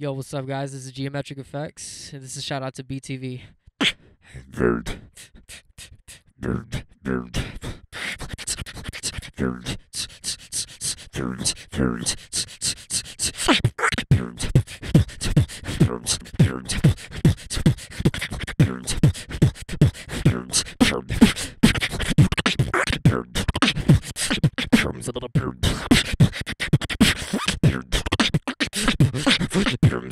Yo, what's up, guys? This is GeometrickFX, and this is shout out to BTV. Bird. Bird. Bird. Bird. Bird.